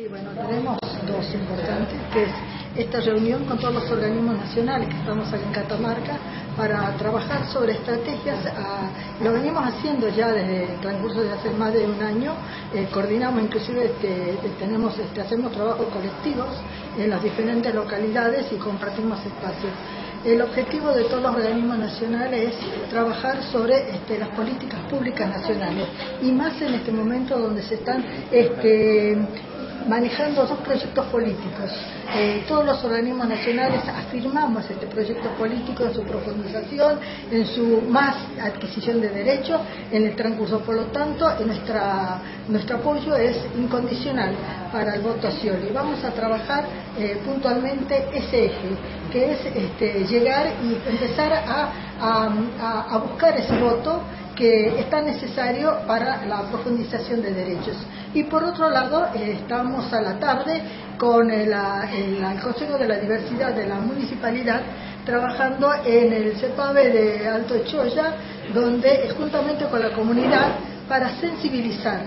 Sí, bueno, tenemos dos importantes, que es esta reunión con todos los organismos nacionales que estamos aquí en Catamarca para trabajar sobre estrategias. lo venimos haciendo ya desde el transcurso de hace más de un año. Eh, coordinamos, inclusive este, tenemos, este, hacemos trabajos colectivos en las diferentes localidades y compartimos espacios. El objetivo de todos los organismos nacionales es trabajar sobre este, las políticas públicas nacionales y más en este momento donde se están este, manejando dos proyectos políticos. Eh, todos los organismos nacionales afirmamos este proyecto político en su profundización, en su más adquisición de derechos en el transcurso. Por lo tanto, nuestra, nuestro apoyo es incondicional para el voto y Vamos a trabajar eh, puntualmente ese eje, que es este, llegar y empezar a buscar ese voto que es tan necesario para la profundización de derechos. Y por otro lado, eh, estamos a la tarde con el, Consejo de la Diversidad de la Municipalidad trabajando en el CEPAVE de Alto Choya, donde juntamente con la comunidad para sensibilizar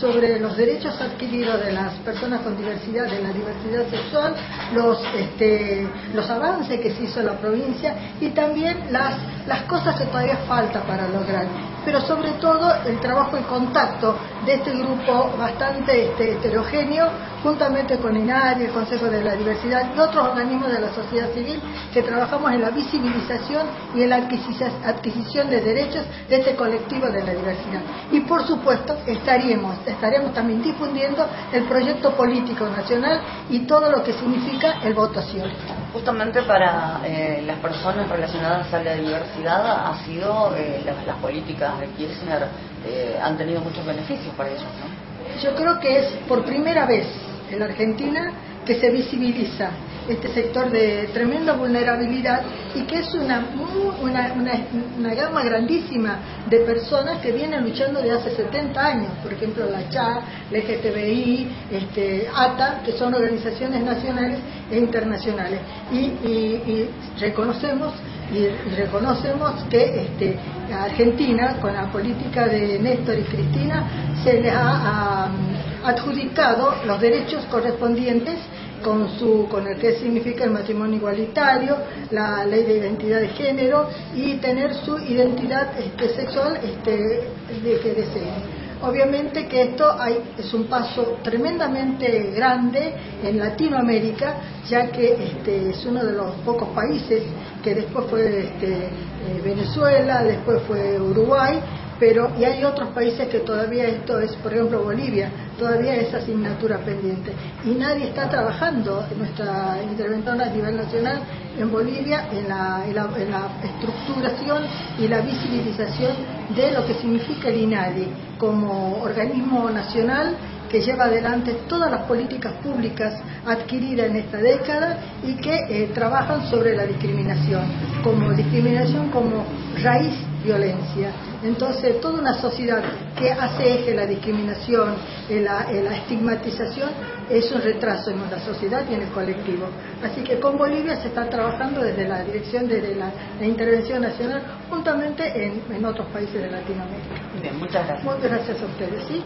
sobre los derechos adquiridos de las personas con diversidad, de la diversidad sexual, los, este, los avances que se hizo en la provincia y también las, las cosas que todavía falta para lograr. Pero sobre todo el trabajo en contacto de este grupo bastante este, heterogéneo, juntamente con INARI, el Consejo de la Diversidad y otros organismos de la sociedad civil, que trabajamos en la visibilización y en la adquisición de derechos de este colectivo de la diversidad. Y por supuesto estaríamos, estaremos también difundiendo el proyecto político nacional y todo lo que significa el votación. Justamente para eh, las personas relacionadas a la diversidad ha sido eh, las, políticas de Kirchner eh, han tenido muchos beneficios para ellos, ¿no? Yo creo que es por primera vez en la Argentina que se visibiliza este sector de tremenda vulnerabilidad y que es una, una, una, gama grandísima de personas que vienen luchando de hace 70 años, por ejemplo la CHA, la LGTBI, este, ATA, que son organizaciones nacionales e internacionales. Y, reconocemos y reconocemos que este, Argentina, con la política de Néstor y Cristina, se les ha adjudicado los derechos correspondientes con, su, con el que significa el matrimonio igualitario, la ley de identidad de género y tener su identidad este, sexual este, de que deseen. Obviamente que esto hay, es un paso tremendamente grande en Latinoamérica, ya que este, es uno de los pocos países que después fue este, eh, Venezuela, después fue Uruguay, pero y hay otros países que todavía esto es, por ejemplo Bolivia, todavía es asignatura pendiente. Y nadie está trabajando, nuestra intervención a nivel nacional en Bolivia, en la, en la, estructuración y la visibilización de lo que significa el INADI como organismo nacional que lleva adelante todas las políticas públicas adquiridas en esta década y que eh, trabajan sobre la discriminación, como discriminación como raíz violencia. Entonces, toda una sociedad que hace eje la discriminación, la, la estigmatización, es un retraso en la sociedad y en el colectivo. Así que con Bolivia se está trabajando desde la dirección de la, intervención nacional, juntamente en, en, otros países de Latinoamérica. Bien, muchas gracias. Muchas gracias a ustedes. ¿sí?